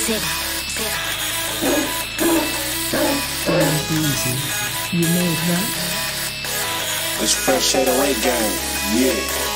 Zip, zip. Easy. You made that? It's fresh 808 gang. Yeah.